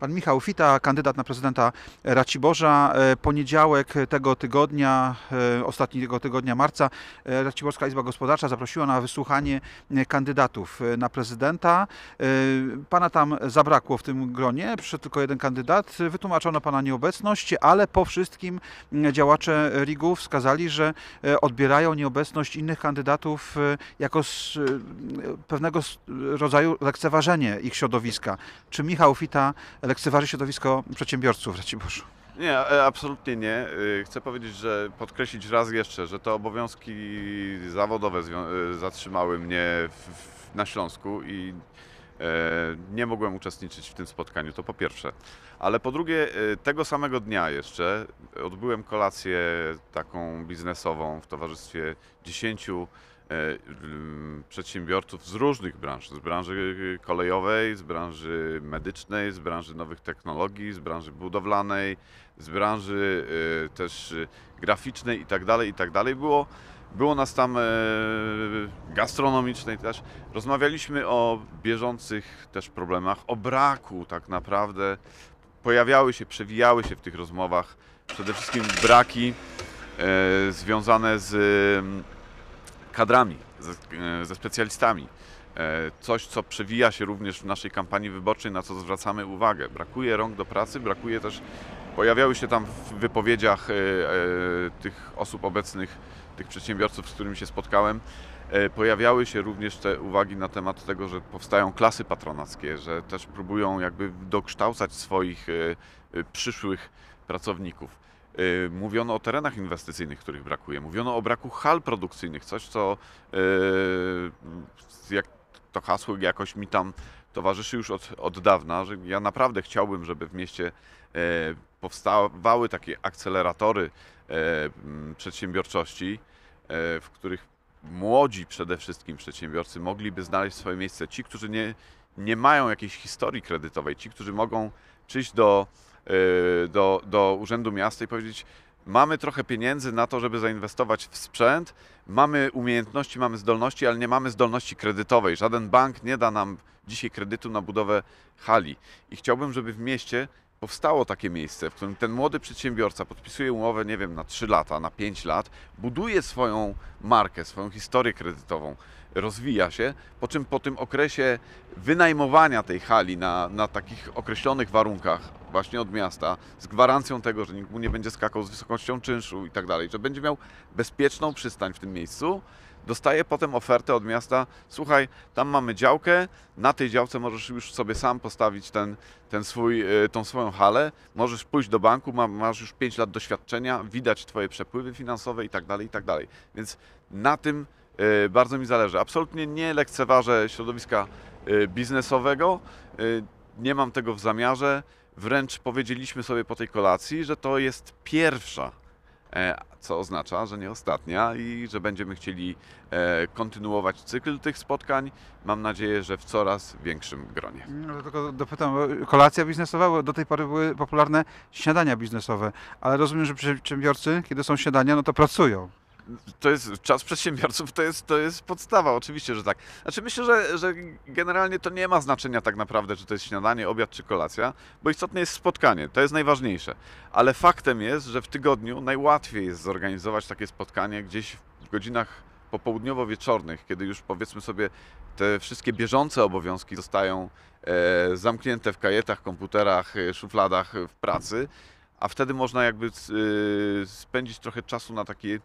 Pan Michał Fita, kandydat na prezydenta Raciborza. E, Poniedziałek tego tygodnia, e, ostatniego tygodnia marca, e, Raciborska Izba Gospodarcza zaprosiła na wysłuchanie kandydatów na prezydenta. Pana tam zabrakło w tym gronie, przyszedł tylko jeden kandydat. Wytłumaczono pana nieobecność, ale po wszystkim działacze RIG-u wskazali, że odbierają nieobecność innych kandydatów jako pewnego rodzaju lekceważenie ich środowiska. Czy Michał Fita lekceważy środowisko przedsiębiorców Raciborzu? Nie, e, absolutnie nie. Y, Chcę powiedzieć, że podkreślić raz jeszcze, że te obowiązki zawodowe y, zatrzymały mnie w, w, na Śląsku i e, nie mogłem uczestniczyć w tym spotkaniu, to po pierwsze. Ale po drugie, e, tego samego dnia jeszcze odbyłem kolację taką biznesową w towarzystwie 10 mm, przedsiębiorców z różnych branż, z branży kolejowej, z branży medycznej, z branży nowych technologii, z branży budowlanej, z branży e, też e, graficznej i tak dalej, i tak. Było, było nas tam e, gastronomicznej też. Rozmawialiśmy o bieżących też problemach, o braku tak naprawdę. Pojawiały się, przewijały się w tych rozmowach przede wszystkim braki e, związane z kadrami, ze, e, ze specjalistami. E, Coś, co przewija się również w naszej kampanii wyborczej, na co zwracamy uwagę. Brakuje rąk do pracy, brakuje też, pojawiały się tam w wypowiedziach e, tych osób obecnych, tych przedsiębiorców, z którymi się spotkałem, pojawiały się również te uwagi na temat tego, że powstają klasy patronackie, że też próbują jakby dokształcać swoich przyszłych pracowników. E, Mówiono o terenach inwestycyjnych, których brakuje. Mówiono o braku hal produkcyjnych, coś co e, jak to hasło jakoś mi tam towarzyszy już od, od dawna, że ja naprawdę chciałbym, żeby w mieście e, powstawały takie akceleratory przedsiębiorczości, w których młodzi przede wszystkim przedsiębiorcy mogliby znaleźć swoje miejsce. Ci, którzy nie, nie mają jakiejś historii kredytowej, ci, którzy mogą przyjść do, do, do Urzędu Miasta i powiedzieć, mamy trochę pieniędzy na to, żeby zainwestować w sprzęt, mamy umiejętności, mamy zdolności, ale nie mamy zdolności kredytowej. Żaden bank nie da nam dzisiaj kredytu na budowę hali. I chciałbym, żeby w mieście powstało takie miejsce, w którym ten młody przedsiębiorca podpisuje umowę, nie wiem, na 3 lata, na 5 lat, buduje swoją markę, swoją historię kredytową, rozwija się, po czym po tym okresie wynajmowania tej hali na, na takich określonych warunkach, właśnie od miasta, z gwarancją tego, że nikt mu nie będzie skakał z wysokością czynszu i tak dalej, że będzie miał bezpieczną przystań w tym miejscu, dostaje potem ofertę od miasta, słuchaj, tam mamy działkę, na tej działce możesz już sobie sam postawić ten, ten swój, e, tą swoją halę, możesz pójść do banku, ma, masz już 5 lat doświadczenia, widać Twoje przepływy finansowe i tak dalej, i tak dalej. Więc na tym e, bardzo mi zależy. Absolutnie nie lekceważę środowiska e, biznesowego, nie mam tego w zamiarze, wręcz powiedzieliśmy sobie po tej kolacji, że to jest pierwsza e, co oznacza, że nie ostatnia i że będziemy chcieli e, kontynuować cykl tych spotkań. Mam nadzieję, że w coraz większym gronie. No, tylko dopytam, kolacja biznesowa, bo do tej pory były popularne śniadania biznesowe, ale rozumiem, że przedsiębiorcy, kiedy są śniadania, no to pracują. To jest czas przedsiębiorców, to jest, to jest podstawa, oczywiście, że tak. Znaczy myślę, że, że generalnie to nie ma znaczenia tak naprawdę, czy to jest śniadanie, obiad czy kolacja, bo istotne jest spotkanie, to jest najważniejsze. Ale faktem jest, że w tygodniu najłatwiej jest zorganizować takie spotkanie gdzieś w godzinach popołudniowo-wieczornych, kiedy już powiedzmy sobie te wszystkie bieżące obowiązki zostają e, zamknięte w kajetach, komputerach, e, szufladach e, w pracy, a wtedy można jakby e, spędzić trochę czasu na takie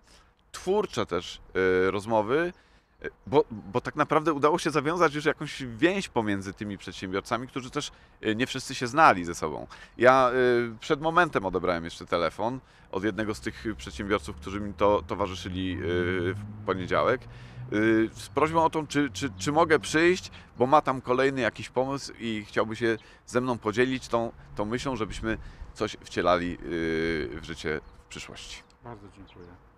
twórcze też e, rozmowy, e, bo, bo tak naprawdę udało się zawiązać już jakąś więź pomiędzy tymi przedsiębiorcami, którzy też e, nie wszyscy się znali ze sobą. Ja przed momentem odebrałem jeszcze telefon od jednego z tych przedsiębiorców, którzy mi to towarzyszyli w poniedziałek. Z prośbą o to, czy, czy, czy mogę przyjść, bo ma tam kolejny jakiś pomysł i chciałby się ze mną podzielić tą, tą myślą, żebyśmy coś wcielali w życie w przyszłości. Bardzo dziękuję.